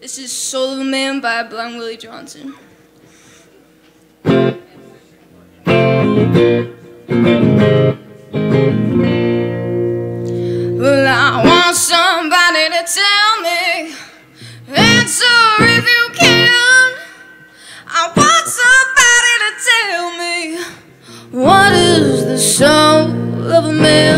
This is Soul of a Man by Blind Willie Johnson. Well, I want somebody to tell me, answer if you can. I want somebody to tell me, what is the soul of a man?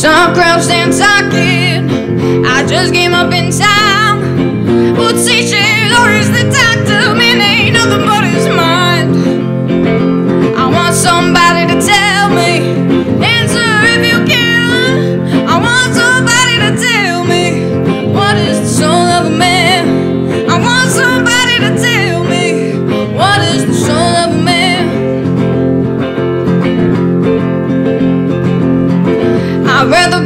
Some crowd stand talking. I just came up in town. этом